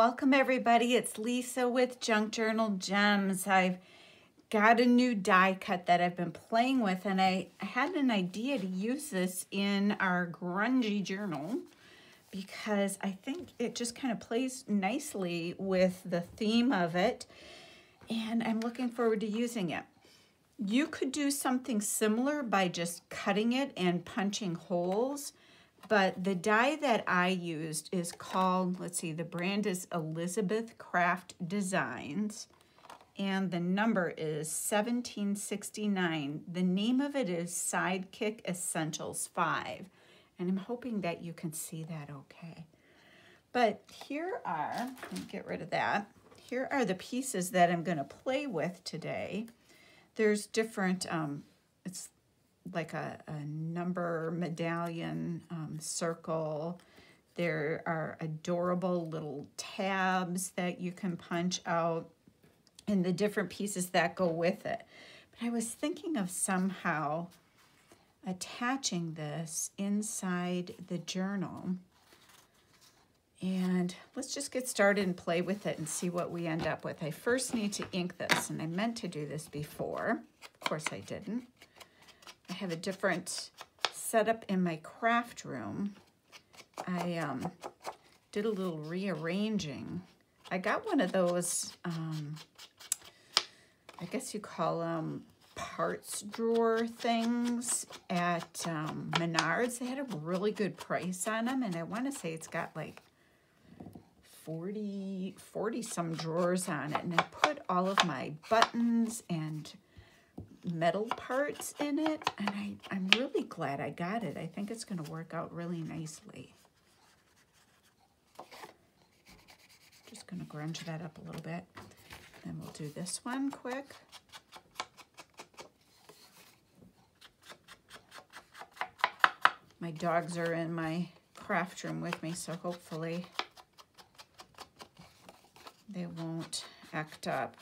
Welcome everybody. It's Lisa with Junk Journal Gems. I've got a new die cut that I've been playing with and I had an idea to use this in our grungy journal because I think it just kind of plays nicely with the theme of it and I'm looking forward to using it. You could do something similar by just cutting it and punching holes but the die that I used is called, let's see, the brand is Elizabeth Craft Designs. And the number is 1769. The name of it is Sidekick Essentials 5. And I'm hoping that you can see that okay. But here are, get rid of that. Here are the pieces that I'm going to play with today. There's different, um, it's like a, a number medallion um, circle. There are adorable little tabs that you can punch out and the different pieces that go with it. But I was thinking of somehow attaching this inside the journal. And let's just get started and play with it and see what we end up with. I first need to ink this, and I meant to do this before. Of course I didn't. Have a different setup in my craft room. I um, did a little rearranging. I got one of those, um, I guess you call them parts drawer things at um, Menards. They had a really good price on them, and I want to say it's got like 40, 40 some drawers on it. And I put all of my buttons and metal parts in it, and I, I'm really glad I got it. I think it's going to work out really nicely. Just going to grunge that up a little bit. Then we'll do this one quick. My dogs are in my craft room with me, so hopefully they won't act up.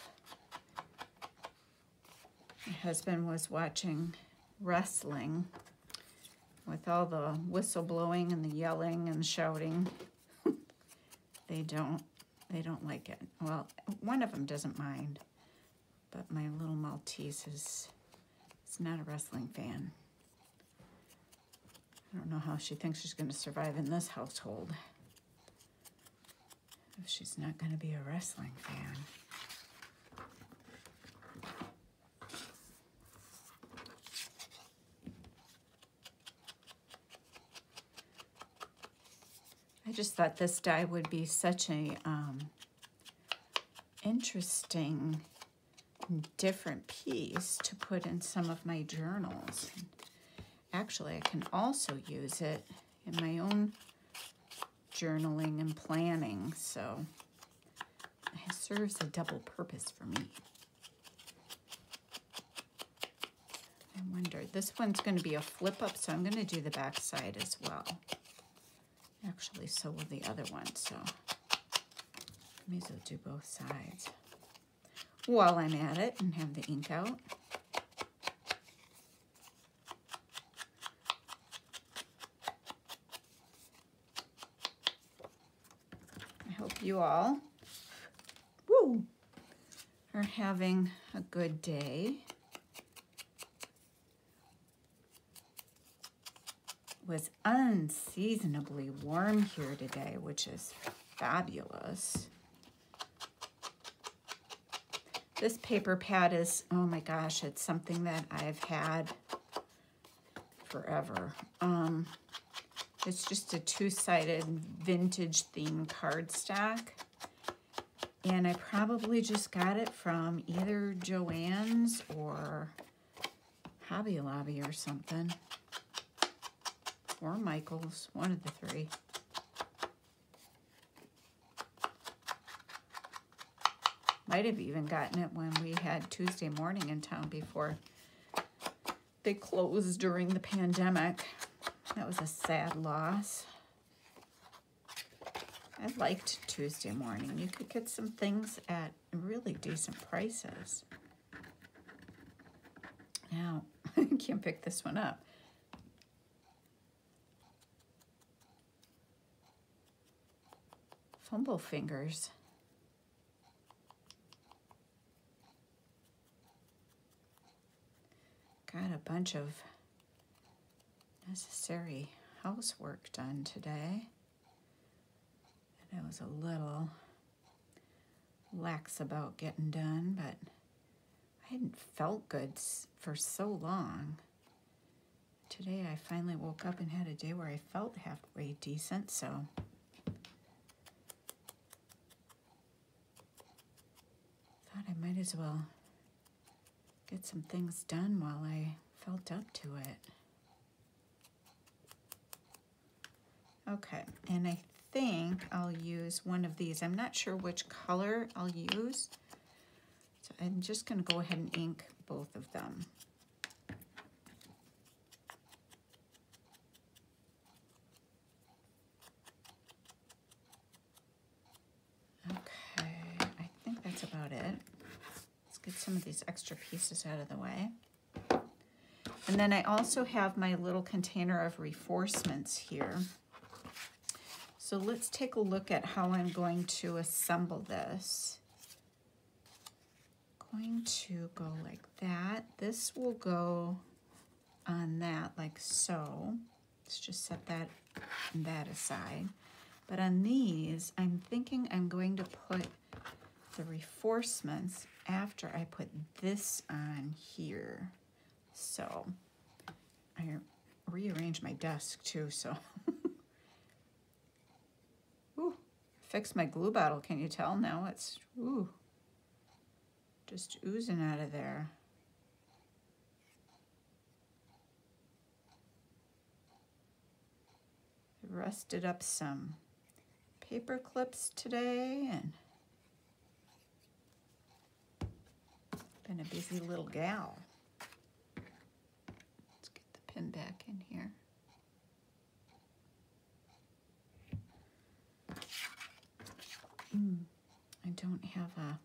My husband was watching wrestling with all the whistle blowing and the yelling and shouting. they don't they don't like it. Well, one of them doesn't mind, but my little Maltese is, is not a wrestling fan. I don't know how she thinks she's going to survive in this household if she's not going to be a wrestling fan. I just thought this die would be such a um, interesting, different piece to put in some of my journals. Actually, I can also use it in my own journaling and planning, so it serves a double purpose for me. I wonder, this one's going to be a flip up, so I'm going to do the back side as well. Actually, so will the other one, so may as well do both sides. While I'm at it and have the ink out. I hope you all woo, are having a good day. Was unseasonably warm here today, which is fabulous. This paper pad is, oh my gosh, it's something that I've had forever. Um, it's just a two-sided vintage theme cardstock. And I probably just got it from either Joann's or Hobby Lobby or something or Michael's, one of the three. Might have even gotten it when we had Tuesday morning in town before they closed during the pandemic. That was a sad loss. I liked Tuesday morning. You could get some things at really decent prices. Now, I can't pick this one up. Fumble fingers. Got a bunch of necessary housework done today. And I was a little lax about getting done, but I hadn't felt good for so long. Today I finally woke up and had a day where I felt halfway decent, so thought Might as well get some things done while I felt up to it. Okay, and I think I'll use one of these. I'm not sure which color I'll use. So I'm just to go ahead and ink both of them. Okay, I think that's about it. Let's get some of these extra pieces out of the way. And then I also have my little container of reinforcements here. So let's take a look at how I'm going to assemble this. Going to go like that. This will go on that like so. Let's just set that that aside. But on these, I'm thinking I'm going to put the reinforcements after I put this on here. So I rearrange my desk too, so ooh, fixed my glue bottle. Can you tell now? It's, ooh, just oozing out of there. Rusted up some paper clips today and been a busy little gal. Let's get the pin back in here. Mm, I don't have a,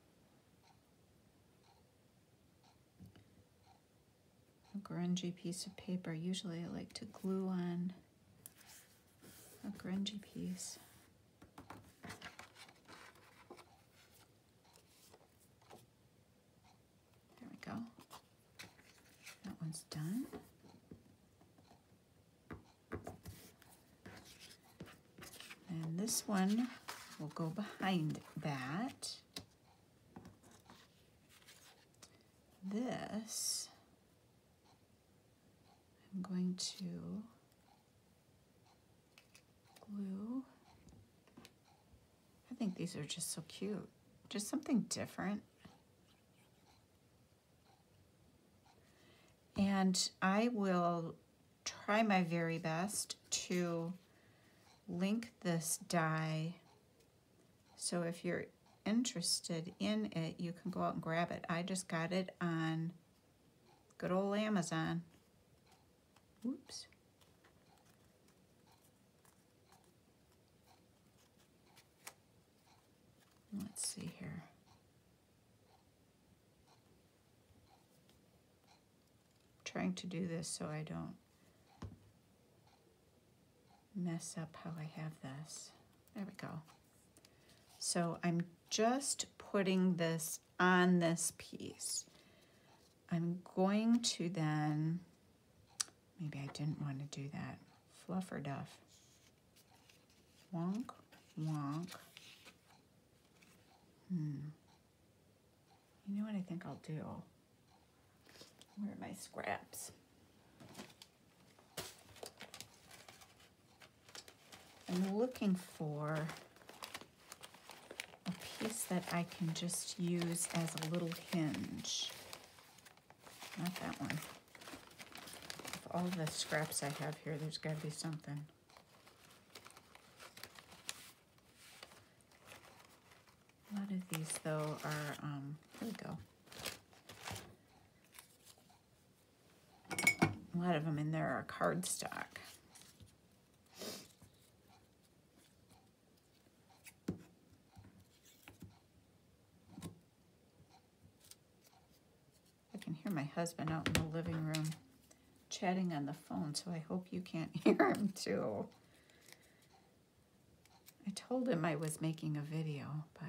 a grungy piece of paper. Usually I like to glue on a grungy piece. There we go. That one's done. And this one will go behind that. This, I'm going to glue. I think these are just so cute. Just something different. And I will try my very best to link this die so if you're interested in it, you can go out and grab it. I just got it on good old Amazon. Oops. Let's see here. Trying to do this so I don't mess up how I have this. There we go. So I'm just putting this on this piece. I'm going to then, maybe I didn't want to do that. Fluff or duff? Wonk, wonk. Hmm. You know what I think I'll do? Where are my scraps? I'm looking for a piece that I can just use as a little hinge. Not that one. Of all the scraps I have here, there's got to be something. A lot of these, though, are, um, here we go. Lot of them in there are cardstock. I can hear my husband out in the living room chatting on the phone, so I hope you can't hear him too. I told him I was making a video, but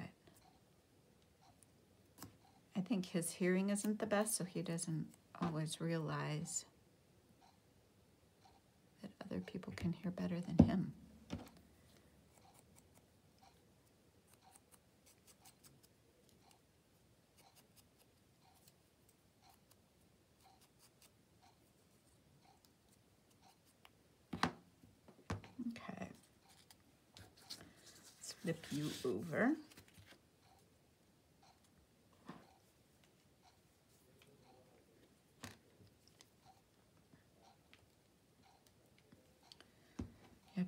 I think his hearing isn't the best, so he doesn't always realize that other people can hear better than him. Okay. Flip you over.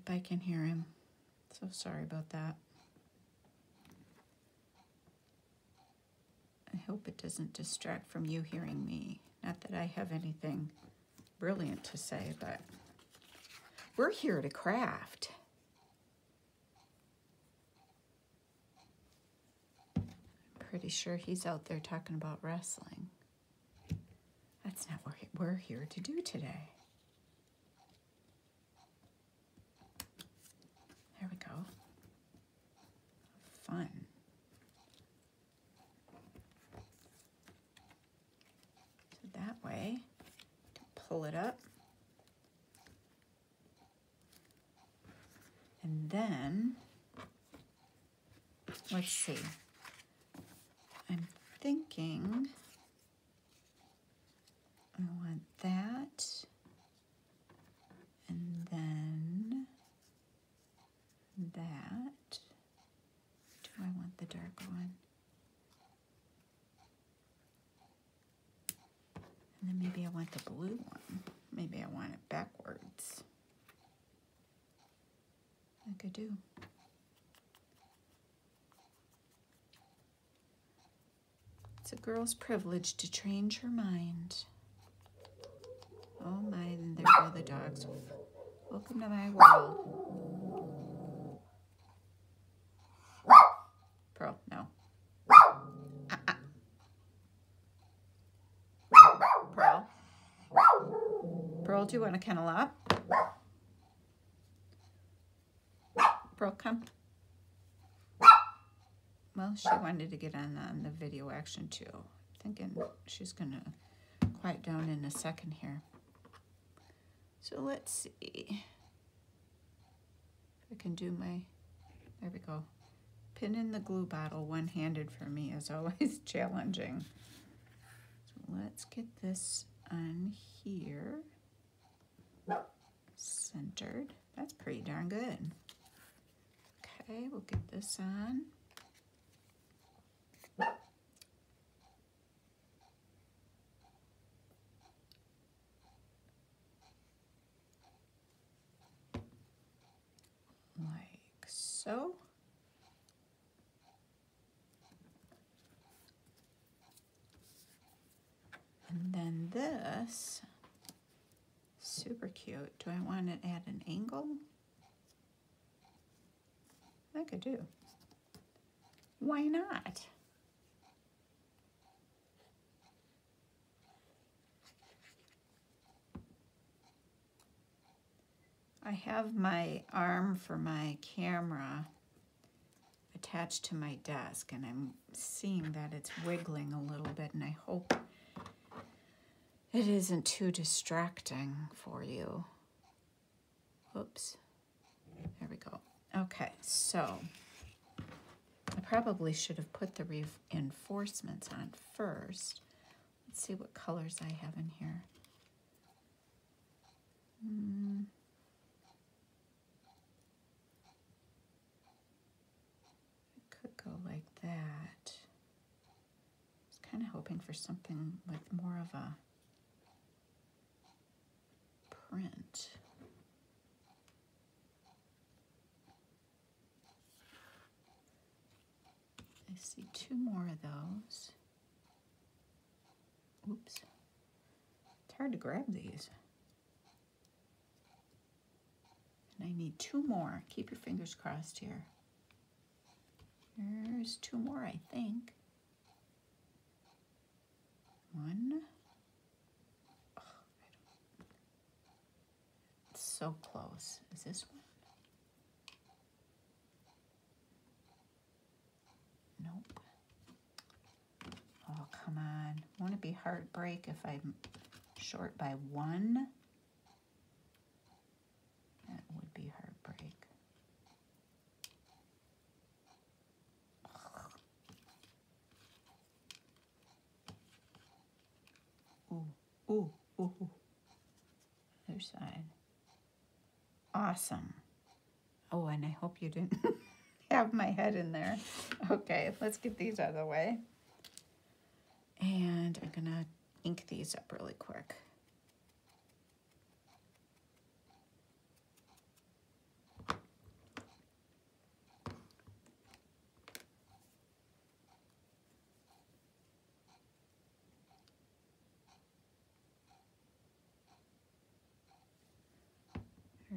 I can hear him. So sorry about that. I hope it doesn't distract from you hearing me. Not that I have anything brilliant to say, but we're here to craft. I'm pretty sure he's out there talking about wrestling. That's not what we're here to do today. There we go. Fun. So that way, pull it up. And then, let's see. I'm thinking I want that. And then that. Do I want the dark one? And then maybe I want the blue one. Maybe I want it backwards. I could do. It's a girl's privilege to change her mind. Oh my, and there go the dogs. Welcome to my world. Pearl, no. Uh-uh. Pearl. Pearl, do you want a kennel up? Pearl, come. Well, she wanted to get on, on the video action too. Thinking she's gonna quiet down in a second here. So let's see if I can do my, there we go. Pin in the glue bottle one-handed for me is always challenging. So let's get this on here. Centered. That's pretty darn good. Okay, we'll get this on. Like so. And then this, super cute. Do I want it at an angle? I could do. Why not? I have my arm for my camera attached to my desk and I'm seeing that it's wiggling a little bit and I hope it isn't too distracting for you. Oops. There we go. Okay, so I probably should have put the reinforcements on first. Let's see what colors I have in here. Mm. It could go like that. I was kind of hoping for something with more of a print. I see two more of those. Oops. It's hard to grab these. And I need two more. Keep your fingers crossed here. There's two more, I think. One. Oh, it's so close. Is this one? Nope. Oh, come on. Won't it be heartbreak if I'm short by one? Ooh, ooh, ooh. Other side. Awesome. Oh, and I hope you didn't have my head in there. Okay, let's get these out of the way. And I'm gonna ink these up really quick.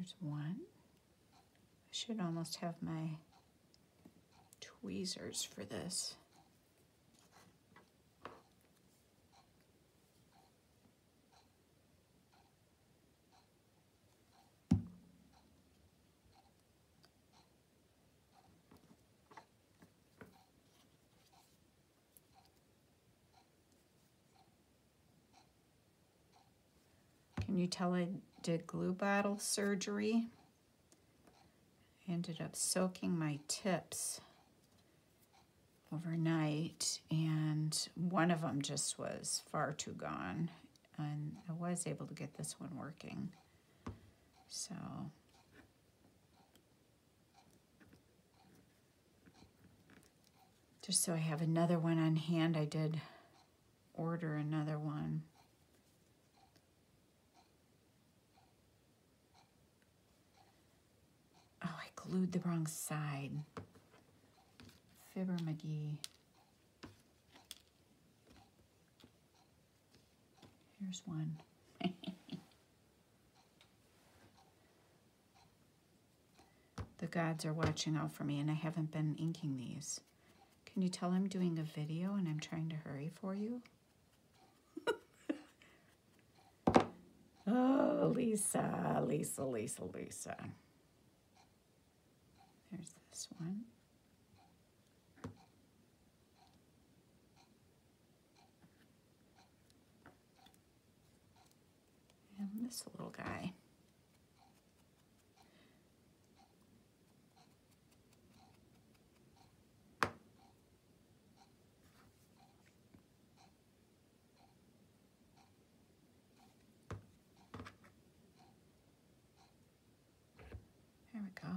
There's one. I should almost have my tweezers for this. Can you tell I did glue bottle surgery? Ended up soaking my tips overnight and one of them just was far too gone and I was able to get this one working. So just so I have another one on hand, I did order another one. Oh, I glued the wrong side. Fibber McGee. Here's one. the gods are watching out for me and I haven't been inking these. Can you tell I'm doing a video and I'm trying to hurry for you? oh, Lisa, Lisa, Lisa, Lisa. This one. And this little guy. There we go.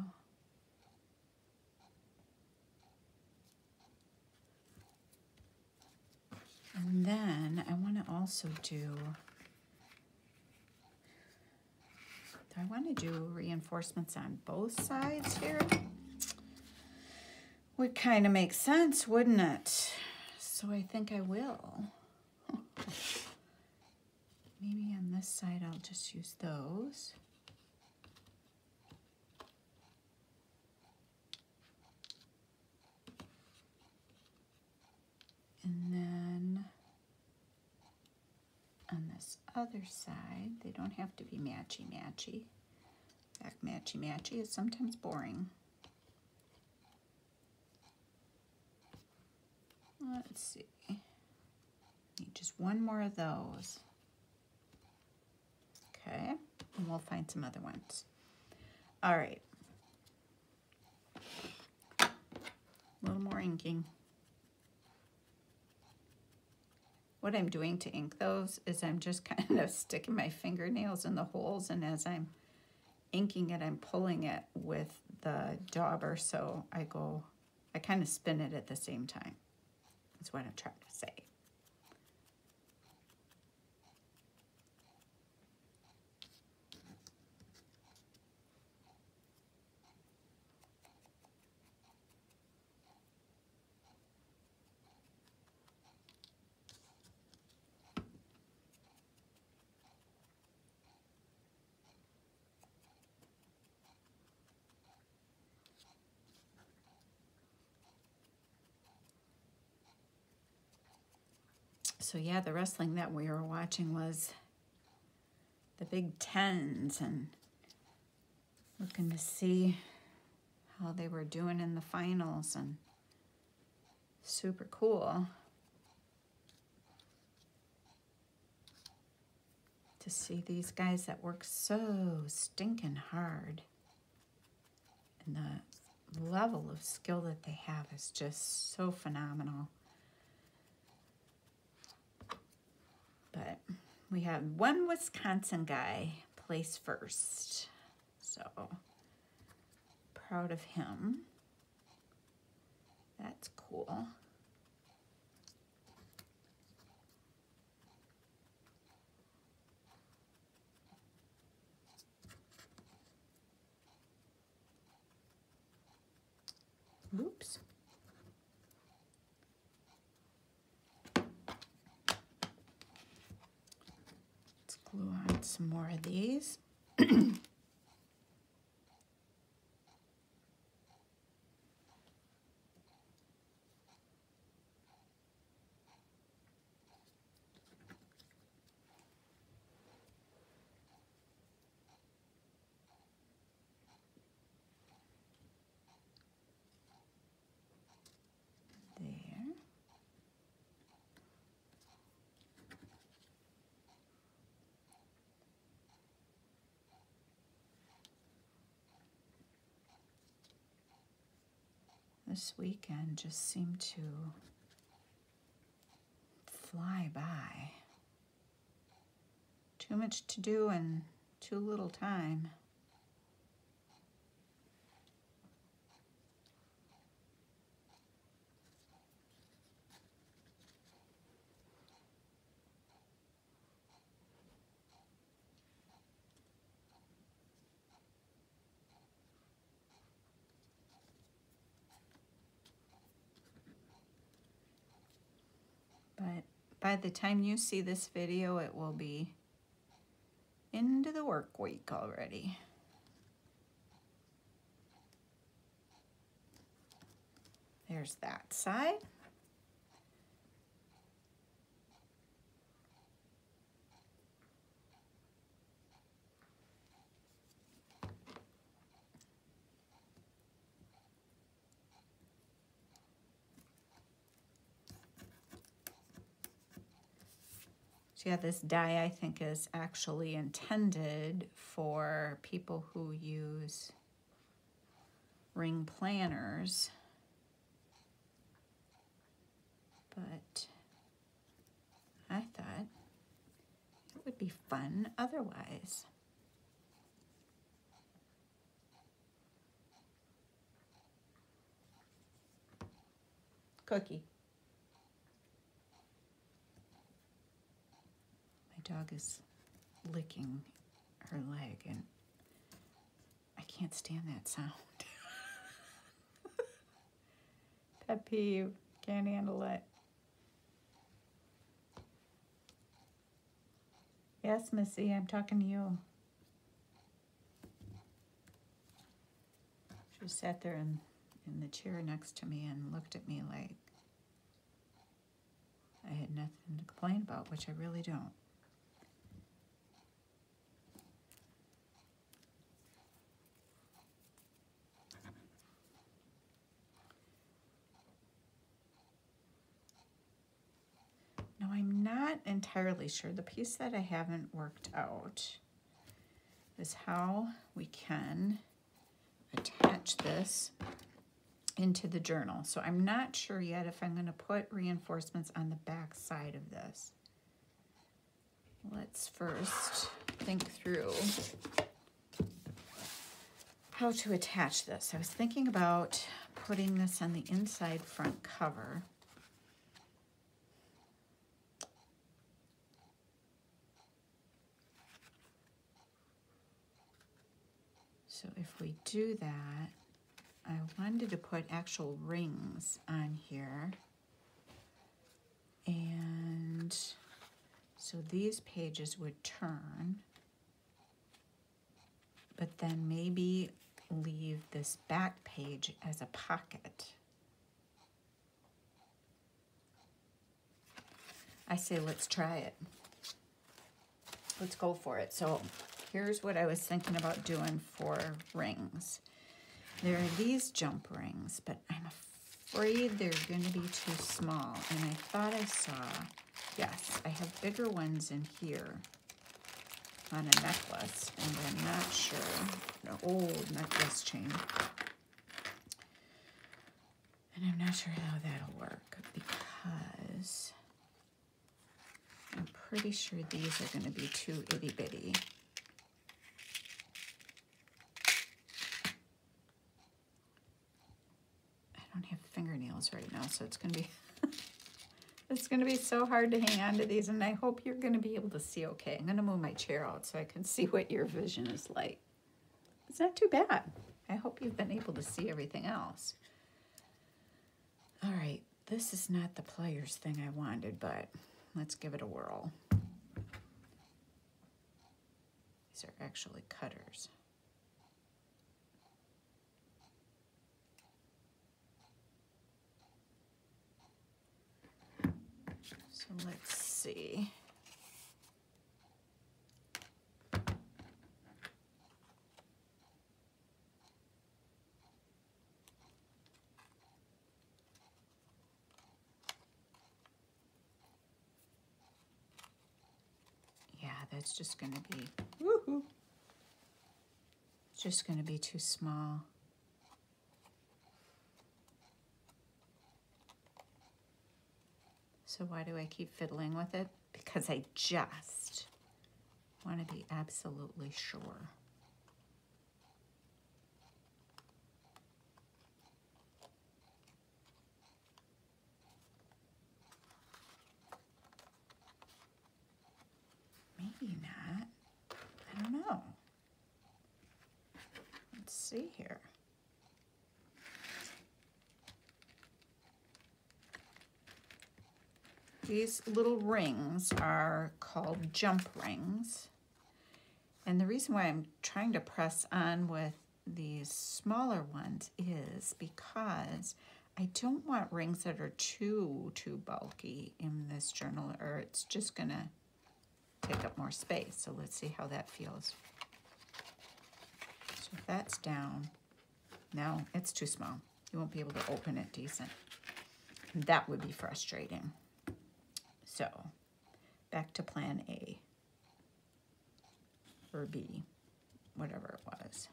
And then I want to also do, I want to do reinforcements on both sides here? Would kind of make sense, wouldn't it? So I think I will. Maybe on this side I'll just use those. And then on this other side, they don't have to be matchy-matchy. Fact, matchy-matchy is sometimes boring. Let's see. Need just one more of those. Okay, and we'll find some other ones. All right. A little more inking. What I'm doing to ink those is I'm just kind of sticking my fingernails in the holes and as I'm inking it, I'm pulling it with the dauber so I go, I kind of spin it at the same time. That's what I'm trying to say. So yeah, the wrestling that we were watching was the Big Tens and looking to see how they were doing in the finals and super cool to see these guys that work so stinking hard and the level of skill that they have is just so phenomenal. We have one Wisconsin guy place first. So proud of him. That's cool. Oops. Let's glue on some more of these. there. This weekend just seemed to fly by. Too much to do and too little time. But by the time you see this video, it will be into the work week already. There's that side. So yeah, this die I think is actually intended for people who use ring planners. But I thought it would be fun otherwise. Cookie. Dog is licking her leg and I can't stand that sound. Pet peeve. Can't handle it. Yes, Missy, I'm talking to you. She sat there in, in the chair next to me and looked at me like I had nothing to complain about, which I really don't. Now I'm not entirely sure. The piece that I haven't worked out is how we can attach this into the journal. So I'm not sure yet if I'm going to put reinforcements on the back side of this. Let's first think through how to attach this. I was thinking about putting this on the inside front cover. So if we do that, I wanted to put actual rings on here. And so these pages would turn, but then maybe leave this back page as a pocket. I say let's try it. Let's go for it. So here's what I was thinking about doing for rings. There are these jump rings, but I'm afraid they're going to be too small. And I thought I saw, yes, I have bigger ones in here. on a necklace, and I'm not sure, an old necklace chain. And I'm not sure how that'll work because I'm pretty sure these are going to be too itty bitty. I don't have fingernails right now, so it's to be it's to be so hard to hang on to these, and I hope you're to be able to see okay. I'm to move my chair out so I can see what your vision is like. It's not too bad. I hope you've been able to see everything else. All right, this is not the pliers thing I wanted, but let's give it a whirl. These are actually cutters. Let's see. Yeah, that's just gonna be, woohoo. It's just gonna be too small. So why do I keep fiddling with it? Because I just want to be absolutely sure. Maybe not. I don't know. Let's see here. These little rings are called jump rings. And the reason why I'm trying to press on with these smaller ones is because I don't want rings that are too, too bulky in this journal or it's just gonna take up more space. So let's see how that feels. So if that's down, no, it's too small. You won't be able to open it decent. That would be frustrating. So back to plan A or B, whatever it was.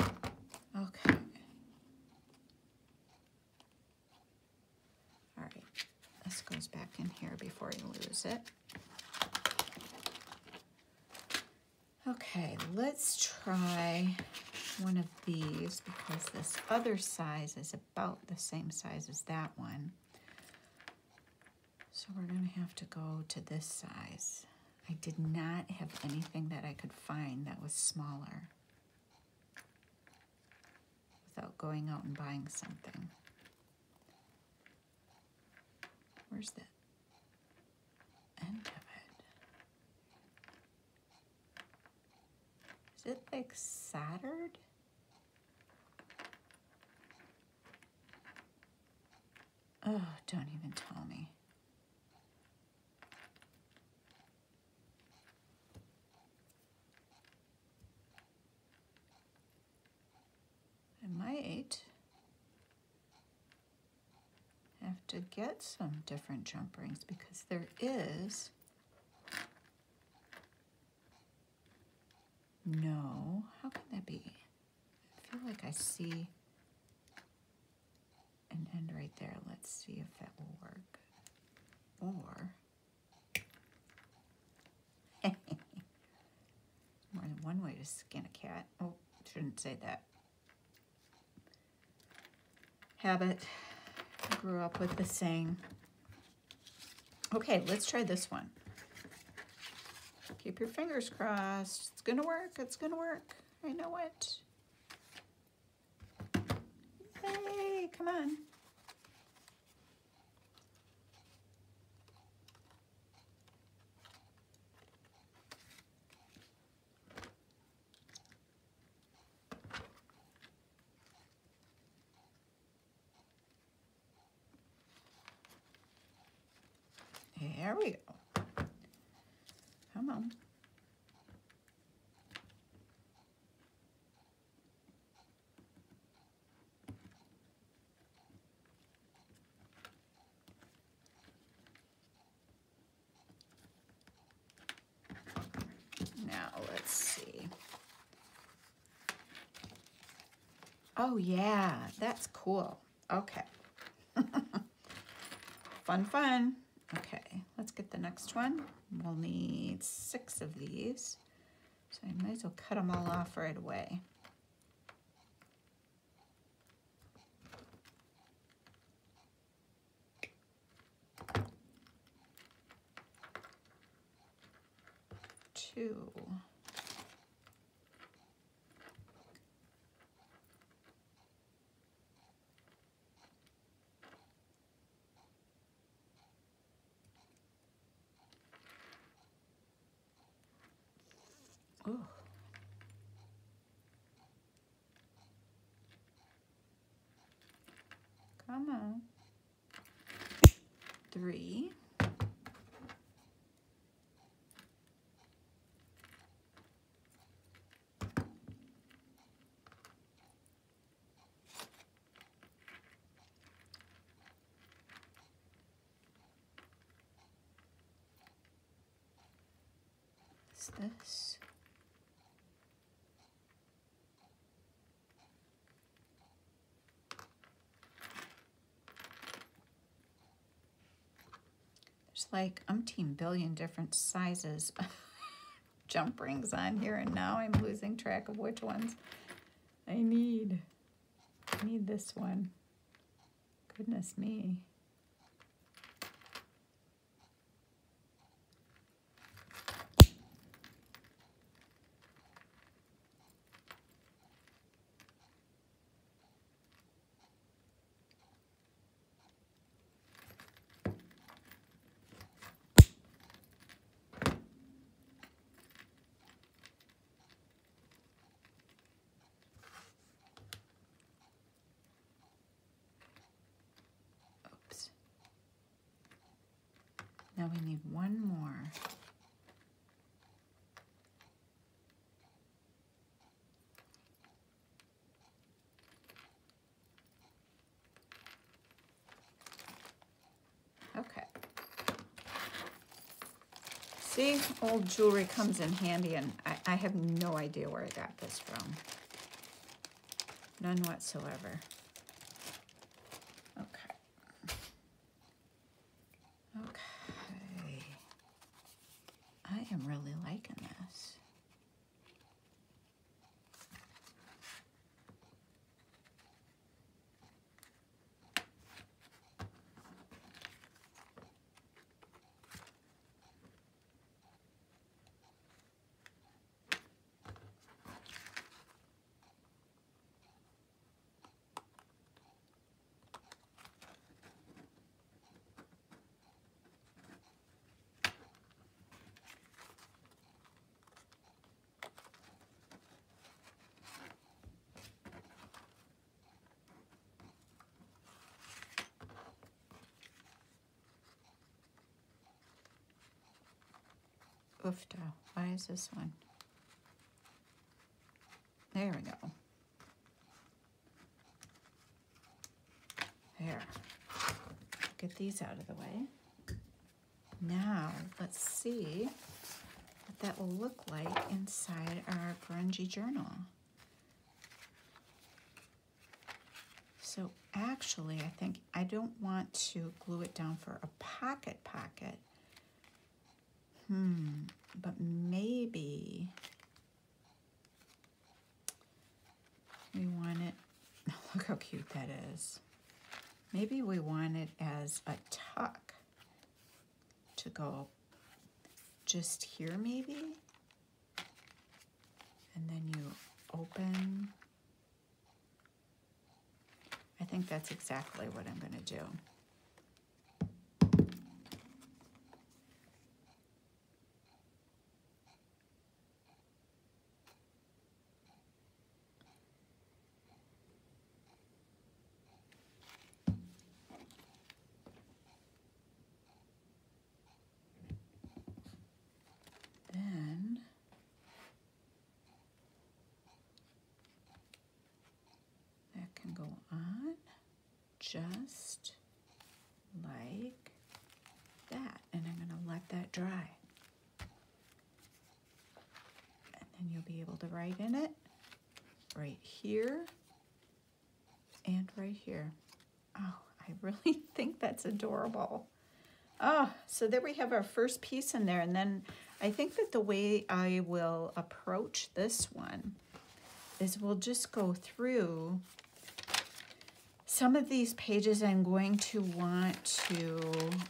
Okay. All right, this goes back in here before you lose it. Okay, let's try one of these because this other size is about the same size as that one. So we're going to have to go to this size. I did not have anything that I could find that was smaller without going out and buying something. Where's the end of it? Is it like soldered? Oh, don't even tell me. I might have to get some different jump rings because there is no, how can that be? I feel like I see an end right there. Let's see if that will work. Or more than one way to skin a cat. Oh, shouldn't say that habit. I grew up with the saying. Okay, let's try this one. Keep your fingers crossed. It's gonna work, it's gonna work. I know it. Hey, come on. There we go. Come on. let's see. Oh yeah, that's cool. Okay. fun, fun. Okay, let's get the next one. We'll need six of these. So I might as well cut them all off right away. Two. Ooh. Come on. Three. Is this? There's like umpteen billion different sizes jump rings on here, and now I'm losing track of which ones I need. I need this one. Goodness me. Oops. Now we need one more. Okay. See, old jewelry comes in handy, and I, I have no idea where I got this from. None whatsoever. Okay. Okay. I am really liking this. Oofta. Why is this one? There we go. There. Get these out of the way. Now, let's see what that will look like inside our grungy journal. So actually, I think I don't want to glue it down for a pocket pocket. Hmm, but maybe we want it, look how cute that is. Maybe we want it as a tuck to go just here maybe. And then you open. I think that's exactly what I'm gonna do. Then that can go on just like that. And I'm going to let that dry. And then you'll able to write in it right here and right here. Oh, I really think that's adorable. Oh, so there we have our first piece in there. And then I think that the way I will approach this one is we'll just go through some of these pages I'm going to want to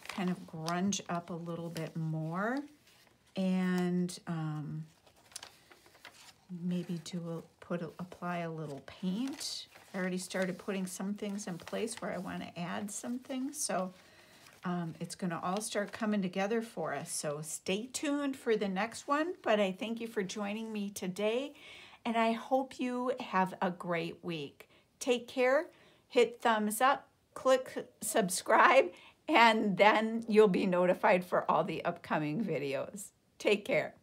kind of grunge up a little bit more and um, maybe do a, put a, apply a little paint. I already started putting some things in place where I want to add some things. So um, it's going to all start coming together for us. So stay tuned for the next one. But I thank you for joining me today. And I hope you have a great week. Take care. Hit thumbs up. Click subscribe. And then you'll be notified for all the upcoming videos. Take care.